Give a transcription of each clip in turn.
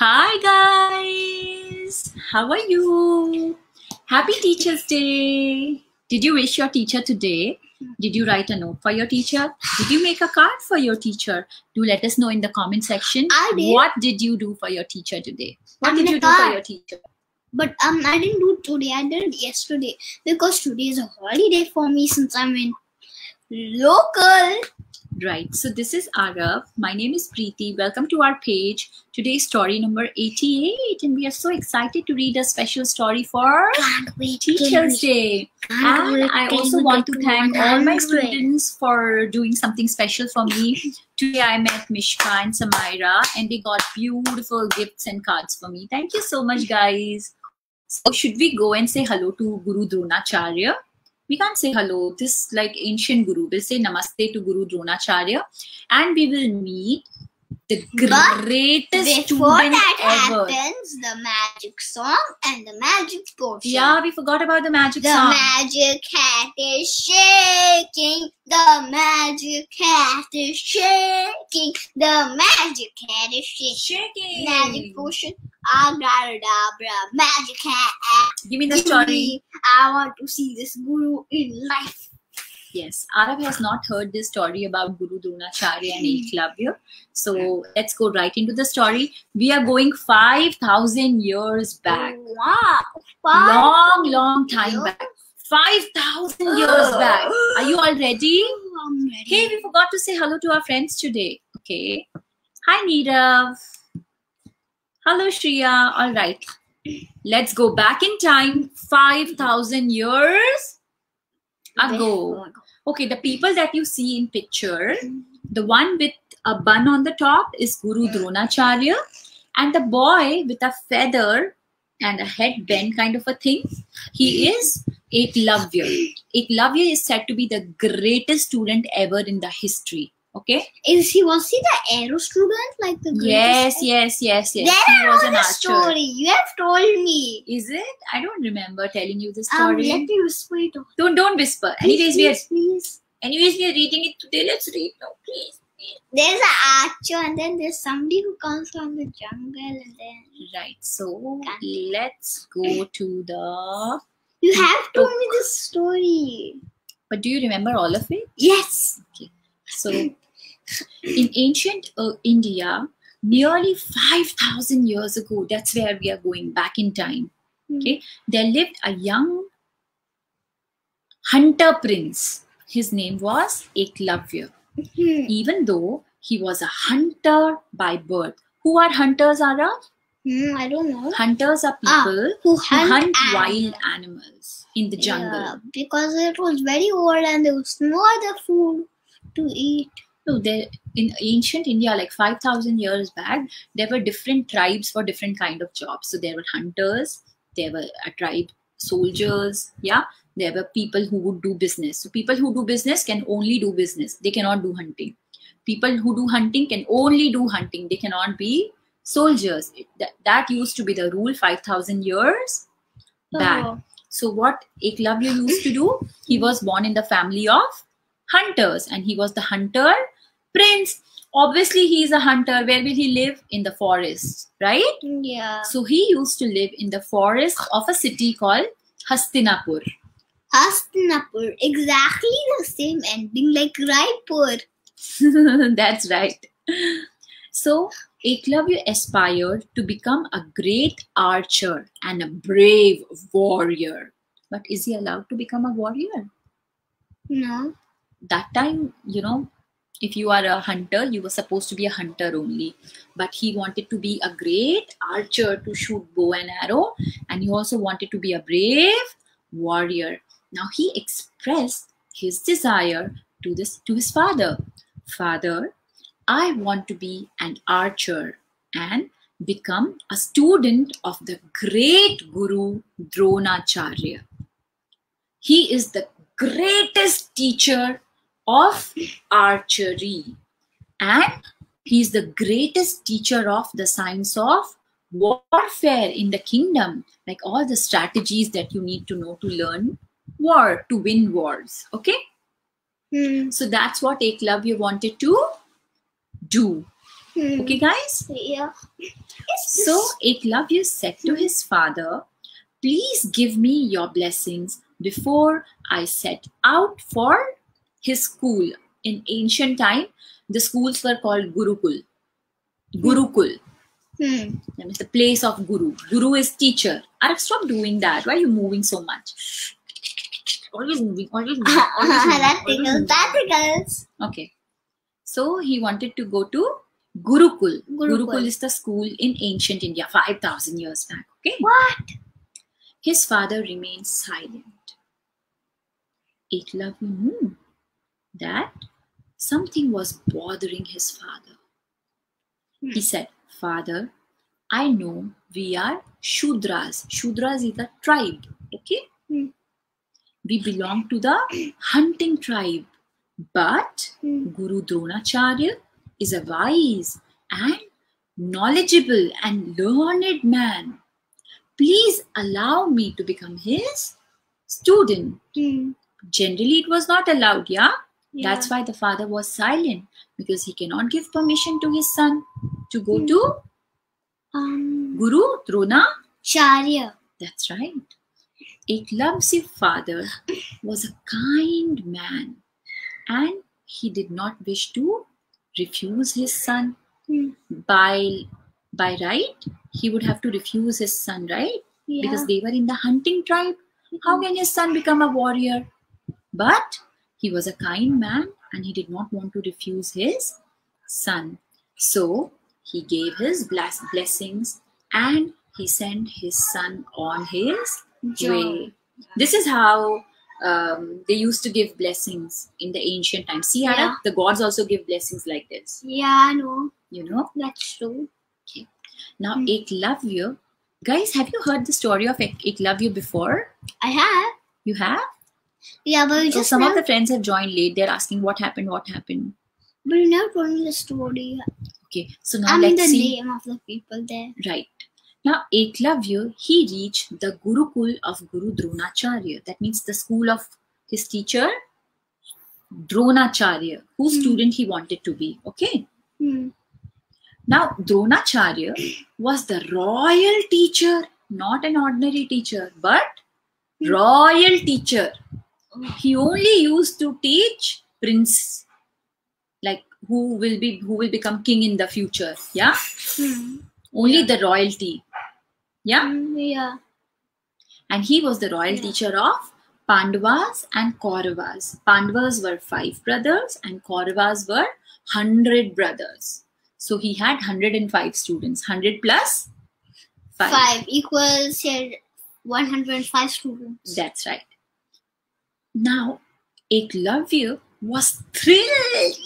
Hi, guys. How are you? Happy Teacher's Day. Did you wish your teacher today? Did you write a note for your teacher? Did you make a card for your teacher? Do let us know in the comment section. I did. What did you do for your teacher today? What I did you do for your teacher? But um, I didn't do it today. I did it yesterday because today is a holiday for me since I'm in local. Right. So this is Arav. My name is Preeti. Welcome to our page. Today's story number 88. And we are so excited to read a special story for wait. Teacher's Day. And wait I also want to thank all my students for doing something special for me. Today I met Mishka and Samaira and they got beautiful gifts and cards for me. Thank you so much, guys. So should we go and say hello to Guru Dronacharya? We can't say hello. This like ancient Guru. We'll say namaste to Guru Dronacharya and we will meet the But greatest student that ever. happens, the magic song and the magic potion. Yeah, we forgot about the magic The song. magic cat is shaking. The magic cat is shaking. The magic cat is shaking. Shaking. Magic potion. Ah, Abracadabra. Magic cat. Give me the Give story. me- I want to see this guru in life. Yes, Arav has not heard this story about Guru Dronacharya and Eklavya. So let's go right into the story. We are going 5,000 years back. Wow. Wow. Long, long time back. 5,000 years back. Are you all ready? I'm ready. Hey, we forgot to say hello to our friends today. Okay. Hi, Nirav. Hello, Shriya. All right. Let's go back in time 5,000 years ago. Okay, the people that you see in picture, the one with a bun on the top is Guru Dronacharya, and the boy with a feather and a head headband kind of a thing, he is Eklavya. Eklavya is said to be the greatest student ever in the history. Okay. Is he was he the arrow student like the Yes, greatest- yes, yes, yes. Then He was an archer. You have told me. Is it? I don't remember telling you the story. Um, let me whisper it. don't don't whisper. Please, Anyways, we are please, please. anyways we are reading it today. Let's read now, please. please. There's an archer, and then there's somebody who comes from the jungle, and then Right. So Can't. let's go to the. you have told me this story. But do you remember all of it? Yes. Okay. So, in ancient uh, India, nearly 5,000 years ago, that's where we are going back in time. Okay. There lived a young hunter prince. His name was Eklavya. Hmm. Even though he was a hunter by birth. Who are hunters, Ara? Hmm, I don't know. Hunters are Ah, people Who who hunt, hunt wild animals in the jungle. Yeah, because it was very old and there was no other food to eat. No, there in ancient India, like five thousand years back, there were different tribes for different kind of jobs. So there were hunters, there were a tribe soldiers, yeah. There were people who would do business. So people who do business can only do business. They cannot do hunting. People who do hunting can only do hunting. They cannot be soldiers. That, that used to be the rule five thousand years back. Oh. So what Eklavya used to do, he was born in the family of hunters and he was the hunter prince. Obviously, he is a hunter. Where will he live? In the forest, right? Yeah. So he used to live in the forest of a city called Hastinapur. Hastinapur, exactly the same ending like Raipur. That's right. So Eklavya aspired to become a great archer and a brave warrior. But is he allowed to become a warrior? No. that time, you know, if you are a hunter, you were supposed to be a hunter only. But he wanted to be a great archer to shoot bow and arrow, and he also wanted to be a brave warrior. Now he expressed his desire to this to his father. Father, I want to be an archer and become a student of the great Guru Dronacharya. He is the greatest teacher of archery and he's the greatest teacher of the science of warfare in the kingdom like all the strategies that you need to know to learn war to win wars okay Hmm. so that's what eklavya wanted to do Hmm. Okay, guys? Yeah. So Eklavya said to his father, Please give me your blessings before I set out for his school. In ancient time, the schools were called Gurukul. Gurukul. Hmm. That means the place of Guru. Guru is teacher. Arav, stop doing that. Why are you moving so much? Always moving, always moving. Always moving, that always tickles. moving. That tickles. Okay. So he wanted to go to Gurukul. Gurukul. Gurukul is the school in ancient India, 5,000 years back. Okay. What? His father remained silent. Eklavya knew that something was bothering his father. He Hmm. said, Father, I know we are Shudras. Shudras is a tribe. Okay? Hmm. We belong to the hunting tribe. But Hmm. Guru Dronacharya is a wise and knowledgeable and learned man. Please allow me to become his student. Hmm. Generally, it was not allowed, yeah? Yeah. That's why the father was silent because he cannot give permission to his son to go Hmm. to um. Guru Drona. Charya. That's right. Eklavya's father was a kind man and he did not wish to refuse his son. Hmm. By, by right, he would have to refuse his son, right? Yeah. Because they were in the hunting tribe. How can his son become a warrior? But he was a kind man and he did not want to refuse his son. So he gave his bless- blessings and he sent his son on his way. This is how um, they used to give blessings in the ancient times. See, Ara, Yeah. the gods also give blessings like this, Yeah, I know. you know. That's true. Okay. Now. Eklavya, guys, have you heard the story of Ek- Eklavya before? I have. You have? Yeah, but we So just some of the friends have joined late. They're asking what happened, what happened. but you never told me the story. Okay, so now I mean let's the see. name of the people there. Right. Now, Eklavya, he reached the Gurukul of Guru Dronacharya. That means the school of his teacher, Dronacharya, whose Hmm. student he wanted to be. Okay. Hmm. Now, Dronacharya was the royal teacher, not an ordinary teacher, but Hmm. royal teacher. He only used to teach prince, like who will be who will become king in the future. Yeah, Hmm. only the royalty. Yeah, Hmm, yeah. and he was the royal Yeah. teacher of Pandavas and Kauravas. Pandavas were five brothers, and Kauravas were hundred brothers. So he had hundred and five students. Hundred plus five. Five equals here 105 students. That's right. Now, Eklavya was thrilled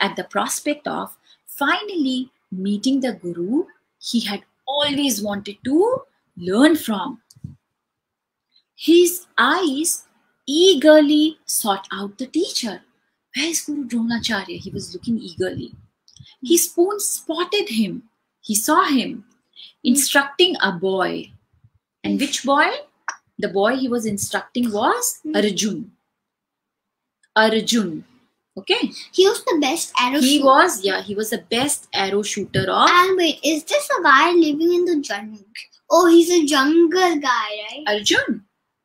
at the prospect of finally meeting the guru he had always wanted to learn from. His eyes eagerly sought out the teacher. Where is Guru Dronacharya? He was looking eagerly. He spoon spotted him. He saw him instructing a boy. And which boy? The boy he was instructing was Hmm. Arjun. Arjun. Okay. He was the best arrow He shooter. was, yeah, he was the best arrow shooter of And wait, is this a guy living in the jungle? Oh, he's a jungle guy, right? Arjun.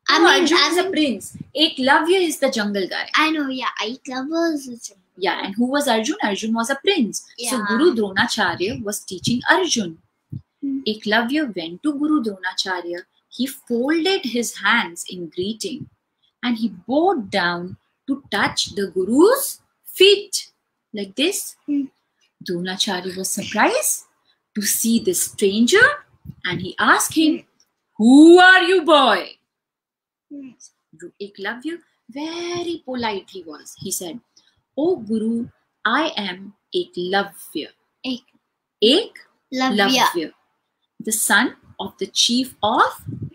I No, mean, Arjun I is a mean- prince. Eklavya is the jungle guy. I know, yeah. I covers a jungle. Yeah, and who was Arjun? Arjun was a prince. So Yeah. Guru Dronacharya was teaching Arjun. Hmm. Eklavya went to Guru Dronacharya. He folded his hands in greeting and he bowed down to touch the Guru's feet like this. Dronacharya was surprised to see this stranger and he asked him, Who are you, boy? Hmm. Eklavya, very polite he was. He said, Oh Guru, I am Eklavya. Ek. Eklavya, Lavya. the son of the chief of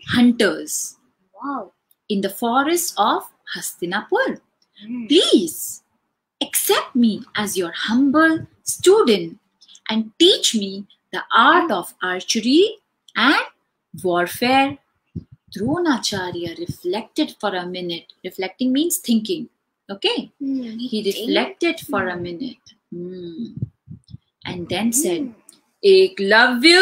hunters Wow. in the forest of Hastinapur. Hmm. Please accept me as your humble student and teach me the art of archery and warfare. Dronacharya reflected for a minute. Reflecting means thinking. Okay. Hmm. He reflected for a minute. Hmm. and then said, Eklavya,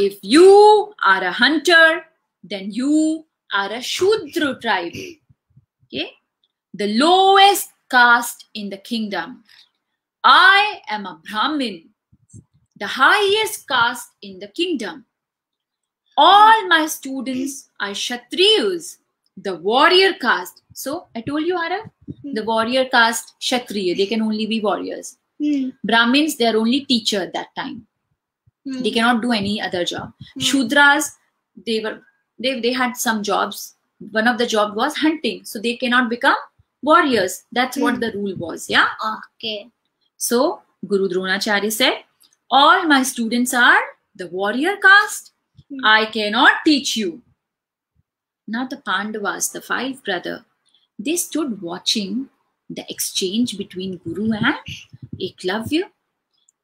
if you are a hunter, then you are a Shudra tribe. Okay? The lowest caste in the kingdom. I am a Brahmin, the highest caste in the kingdom. All my students are Kshatriyas, the warrior caste. So I told you, Ara, the warrior caste, Kshatriya, they can only be warriors. Hmm. Brahmins, they are only teacher at that time. Hmm. They cannot do any other job. Hmm. Shudras, they were they, they had some jobs. One of the job was hunting, so they cannot become warriors. That's what Hmm. the rule was. Yeah. Okay. So Guru Dronacharya said, All my students are the warrior caste. Hmm. I cannot teach you. Now the Pandavas, the five brother, they stood watching the exchange between Guru and Eklavya.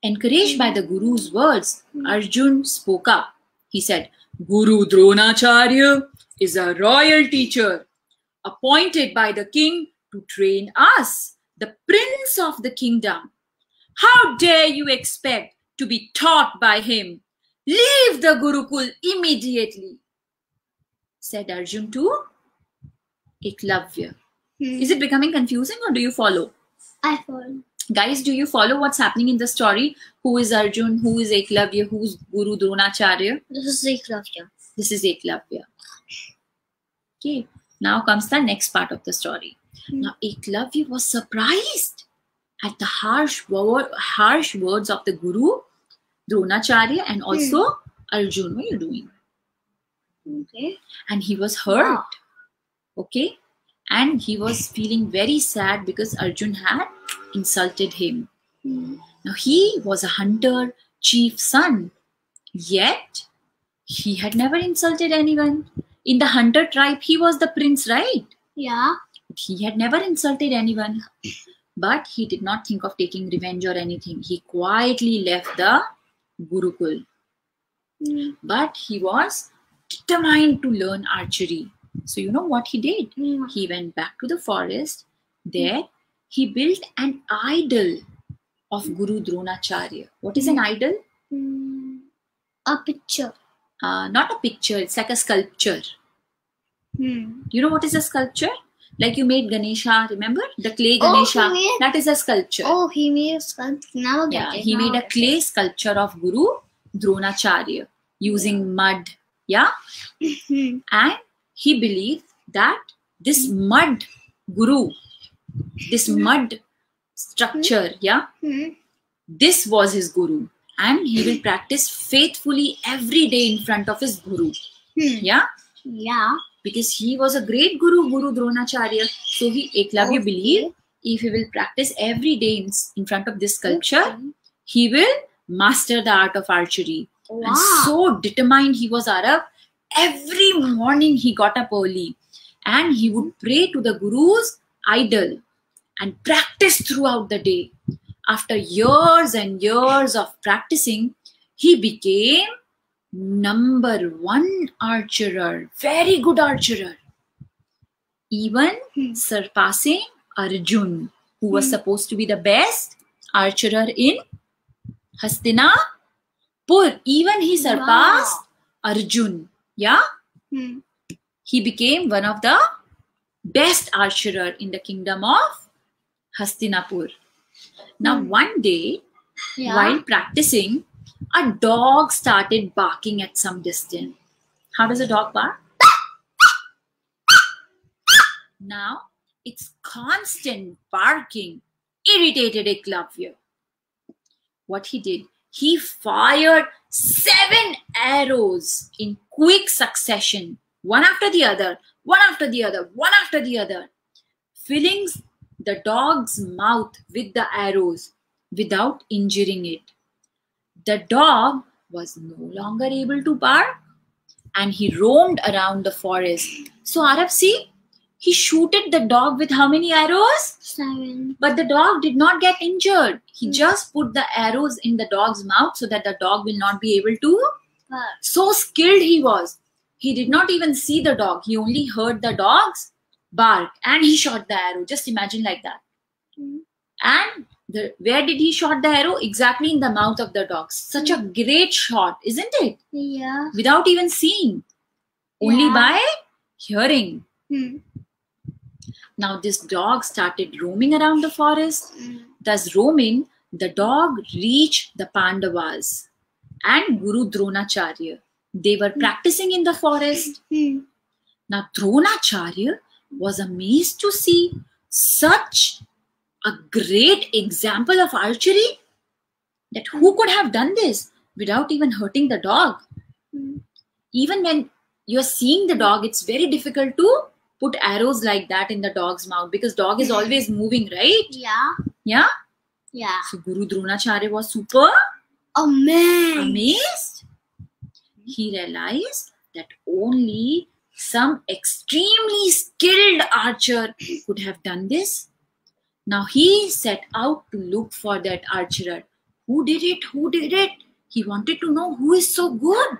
Encouraged by the Guru's words, Hmm. Arjun spoke up. He said, Guru Dronacharya is a royal teacher appointed by the king to train us, the prince of the kingdom. How dare you expect to be taught by him? Leave the Gurukul immediately, said Arjun to Eklavya. Hmm. Is it becoming confusing or do you follow? I follow. Guys, do you follow what's happening in the story? Who is Arjun? Who is Eklavya? Who's Guru Dronacharya? This is Eklavya. This is Eklavya. Okay, now comes the next part of the story. Hmm. Now, Eklavya was surprised at the harsh, harsh words of the Guru, Dronacharya, and also Arjun. What are you doing? Okay. And he was hurt. Wow. Okay, and he was feeling very sad because Arjun had insulted him. Now, he was a hunter chief's son, yet he had never insulted anyone. In the hunter tribe, he was the prince, right? Yeah. He had never insulted anyone. But he did not think of taking revenge or anything. He quietly left the Gurukul. Hmm. But he was determined to learn archery. So, you know what he did? Hmm. He went back to the forest. There, he built an idol of Guru Dronacharya. What is an idol? Hmm. A picture. Uh, not a picture, it's like a sculpture. Hmm. You know what is a sculpture? Like you made Ganesha, remember? The clay Oh, Ganesha. he made- that is a sculpture. Oh, he made a sculpture. Now yeah, it. he now made a clay sculpture of Guru Dronacharya using mud. Yeah. Hmm. and he believed that this mud Guru, this mud structure, yeah, Hmm. this was his Guru, and he will practice faithfully every day in front of his Guru. Hmm. Yeah, Yeah. because he was a great Guru, Guru Dronacharya. So he Eklavya Okay. believed if he will practice every day in, in front of this sculpture, Okay. he will master the art of archery. Wow. And so determined he was Arav. Every morning he got up early and he would pray to the Guru's idol and practice throughout the day. After years and years of practicing, he became number one archerer, very good archerer, even Hmm. surpassing Arjun, who was Hmm. supposed to be the best archerer in Hastinapur. Even he surpassed Arjun. Yeah, Hmm. he became one of the best archerer in the kingdom of Hastinapur. Now, Hmm. one day, Yeah. while practicing, a dog started barking at some distance. How does a dog bark? Now, its constant barking irritated a Eklavya. What he did, he fired seven arrows in quick succession, one after the other, one after the other, one after the other, filling the dog's mouth with the arrows without injuring it. The dog was no longer able to bark and he roamed around the forest. So, Arav, see, he shooted the dog with how many arrows? Seven. But the dog did not get injured. He Hmm. just put the arrows in the dog's mouth so that the dog will not be able to. But So skilled he was. He did not even see the dog. He only heard the dog's bark and he shot the arrow. Just imagine like that. Hmm. And the where did he shot the arrow? Exactly in the mouth of the dog. Such a great shot, isn't it? Yeah. Without even seeing, only Yeah. by hearing. Hmm. Now this dog started roaming around the forest. Hmm. Thus roaming, the dog reached the Pandavas and Guru Dronacharya. They were practicing in the forest. Hmm. Now Dronacharya was amazed to see such a great example of archery that who could have done this without even hurting the dog? Hmm. Even when you're seeing the dog, it's very difficult to put arrows like that in the dog's mouth because dog is always moving, right? Yeah. Yeah. Yeah. So Guru Dronacharya was super Amazing. amazed. He realized that only some extremely skilled archer could have done this. Now he set out to look for that archer. Who did it? Who did it? He wanted to know who is so good.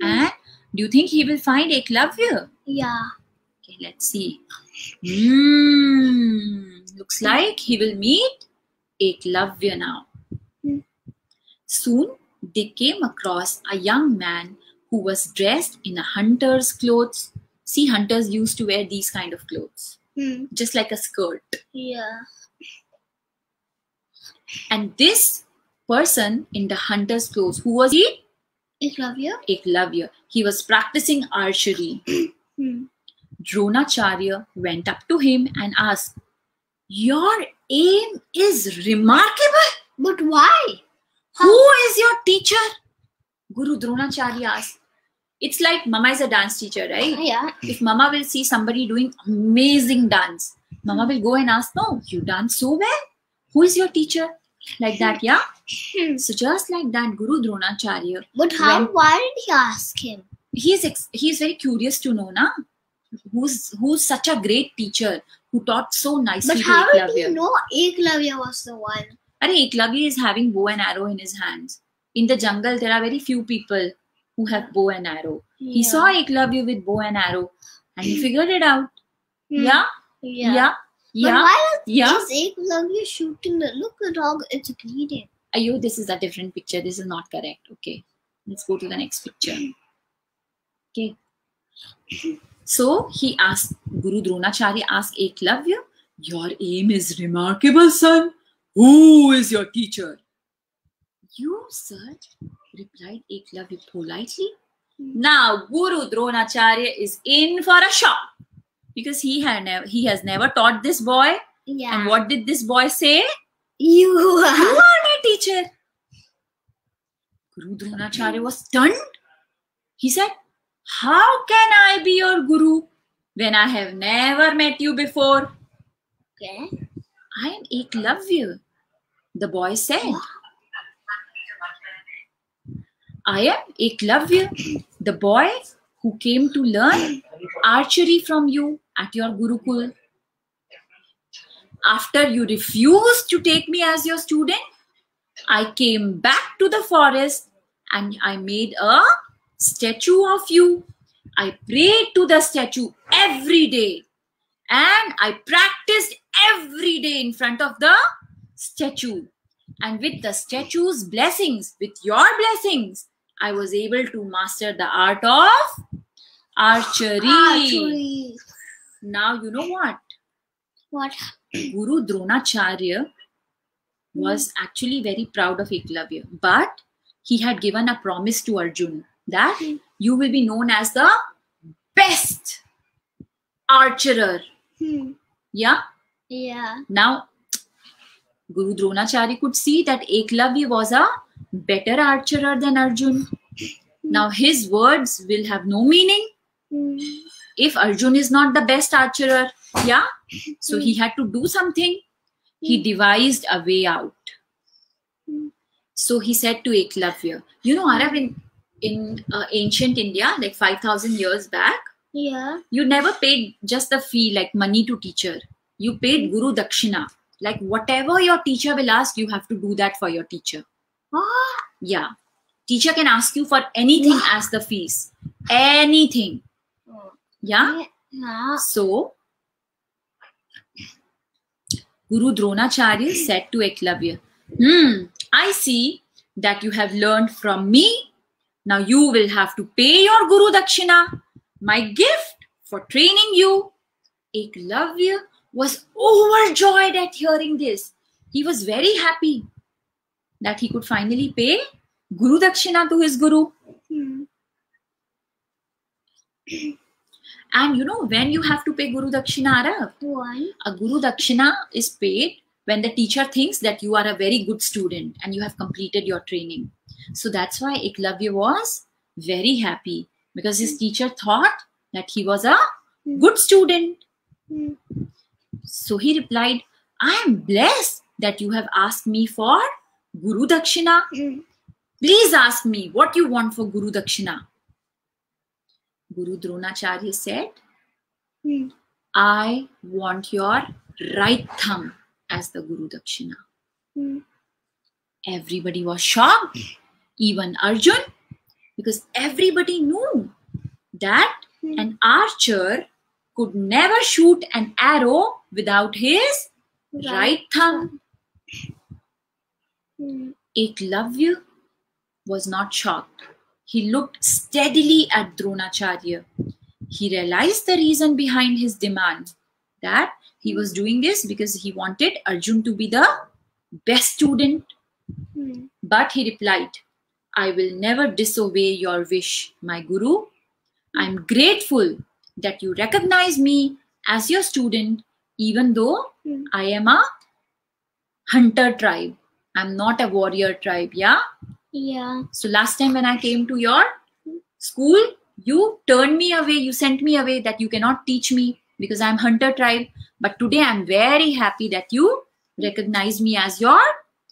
And do you think he will find Eklavya? Yeah. Okay, let's see. Hmm. Looks like he will meet Eklavya now. Hmm. Soon they came across a young man who was dressed in a hunter's clothes. See, hunters used to wear these kind of clothes, Hmm. just like a skirt. Yeah. And this person in the hunter's clothes, who was he? Eklavya. Eklavya. He was practicing archery. Hmm. Dronacharya went up to him and asked, Your aim is remarkable. But why? Who is your teacher? Guru Dronacharya asked. It's like Mama is a dance teacher, right? Yeah. If Mama will see somebody doing amazing dance, Mama will go and ask, No, you dance so well. Who is your teacher? Like that, yeah? Hmm. So just like that, Guru Dronacharya, But how? When- Why did he ask him? he's ex- he's very curious to know, na? Who's who's such a great teacher who taught so nicely But how did he know Eklavya was the one? Are Eklavya is having bow and arrow in his hands. In the jungle, there are very few people who have bow and arrow. He saw Eklavya with bow and arrow, and he figured it out. Hmm. Yeah, Yeah. yeah, But yeah. why yeah. is Eklavya shooting the look the dog? It's bleeding. Ayo, this is a different picture. This is not correct. Okay, let's go to the next picture. Okay. So he asked Guru Dronacharya asked Eklavya, "Your aim is remarkable, son. Who is your teacher?" You, sir, replied Eklavya politely. Hmm. Now Guru Dronacharya is in for a shock because he had never he has never taught this boy. Yeah. And what did this boy say? You You are. are my teacher. Guru Dronacharya was stunned. He said, How can I be your guru when I have never met you before? Okay. I am Eklavya. The boy said, I am Eklavya, the boy who came to learn archery from you at your Gurukul. After you refused to take me as your student, I came back to the forest and I made a statue of you. I prayed to the statue every day and I practiced every day in front of the statue. And with the statue's blessings, with your blessings, I was able to master the art of archery. Archery. Now, you know what? What? Guru Dronacharya was actually very proud of Eklavya, but he had given a promise to Arjun that you will be known as the best archer. Hmm. Yeah. Yeah. Now, Guru Dronacharya could see that Eklavya was a better archer than Arjun. Now, his words will have no meaning if Arjun is not the best archer. Yeah. So he had to do something. He devised a way out. So he said to Eklavya, You know, Arav, in, in uh, ancient India, like 5,000 years back, Yeah. you never paid just the fee like money to teacher you paid guru dakshina like whatever your teacher will ask you have to do that for your teacher? Yeah teacher can ask you for anything Wow. as the fees anything yeah Yeah. so Guru Dronacharya said to Eklavya, Hmm, I see that you have learned from me. Now you will have to pay your Guru Dakshina, my gift for training you. Eklavya was overjoyed at hearing this. He was very happy that he could finally pay Guru Dakshina to his Guru. Hmm. And you know, when you have to pay Guru Dakshina, Arav, One. a Guru Dakshina is paid when the teacher thinks that you are a very good student and you have completed your training. So that's why Eklavya was very happy because his teacher thought that he was a good student. Hmm. So he replied, I am blessed that you have asked me for Guru Dakshina. Hmm. Please ask me what you want for Guru Dakshina. Guru Dronacharya said, Hmm. I want your right thumb as the Guru Dakshina. Hmm. Everybody was shocked, even Arjun, because everybody knew that Hmm. an archer could never shoot an arrow without his right thumb. Hmm. Eklavya was not shocked. He looked steadily at Dronacharya. He realized the reason behind his demand that he was doing this because he wanted Arjun to be the best student. Hmm. But he replied, I will never disobey your wish, my Guru. I'm grateful that you recognize me as your student, even though Hmm. I am a hunter tribe. I'm not a warrior tribe, yeah? Yeah. So last time when I came to your school, you turned me away, you sent me away that you cannot teach me because I'm hunter tribe. But today I'm very happy that you recognize me as your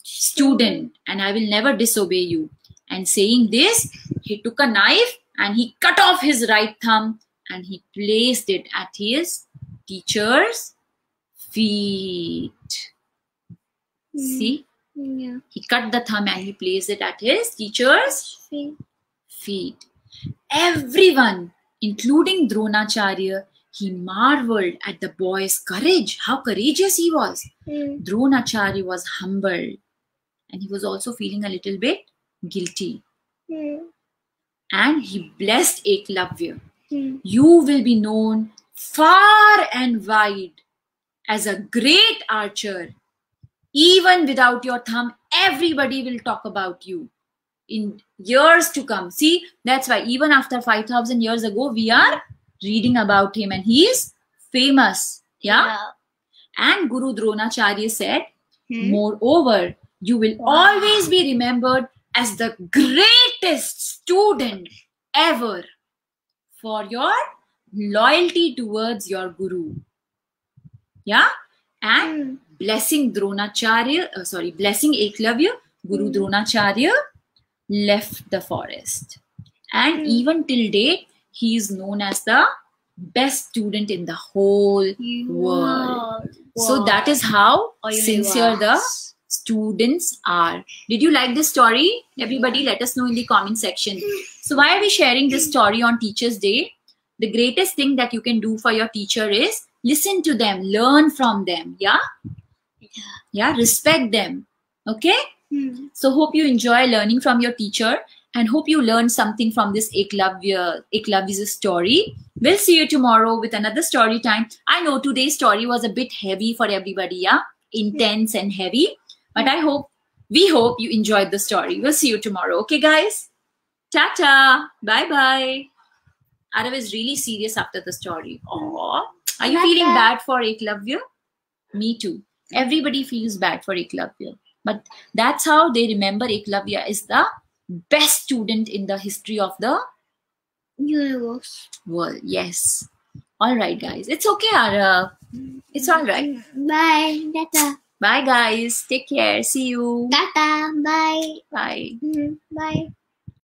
student and I will never disobey you. And saying this, he took a knife and he cut off his right thumb and he placed it at his teacher's feet. Hmm. See, Yeah. he cut the thumb and he placed it at his teacher's See. feet. Everyone, including Dronacharya, he marveled at the boy's courage, how courageous he was. Hmm. Dronacharya was humbled and he was also feeling a little bit guilty. Hmm. And he blessed Eklavya. Hmm. You will be known far and wide as a great archer. Even without your thumb, everybody will talk about you in years to come. See, that's why even after 5,000 years ago, we are reading about him and he is famous. Yeah. And Guru Dronacharya said, Hmm. Moreover, you will Wow. always be remembered as the greatest student ever for your loyalty towards your guru. Yeah? And Hmm. Blessing Dronacharya, uh, sorry, blessing Eklavya, Guru Hmm. Dronacharya left the forest. And Hmm. even till date, he is known as the best student in the whole world. So that is how Or sincere the students are. Did you like this story? Everybody, let us know in the comment section. So, why are we sharing this story on Teachers' Day? The greatest thing that you can do for your teacher is listen to them, learn from them. Yeah? Yeah, respect them. Okay? Hmm. So, hope you enjoy learning from your teacher and hope you learned something from this Eklavya, Eklavya's story. We'll see you tomorrow with another story time. I know today's story was a bit heavy for everybody, yeah? Intense and heavy. But I hope, we hope you enjoyed the story. We'll see you tomorrow. Okay, guys? Ta-ta. Bye-bye. Arav is really serious after the story. Aww. Are you feeling bad for Eklavya? Me too. Everybody feels bad for Eklavya. But that's how they remember Eklavya is the best student in the history of the Universe. world. Yes. All right, guys. It's okay, Arav. It's all right. Bye. Tata. Bye, guys. Take care. See you. Tata. Bye. Bye. Hmm. Bye.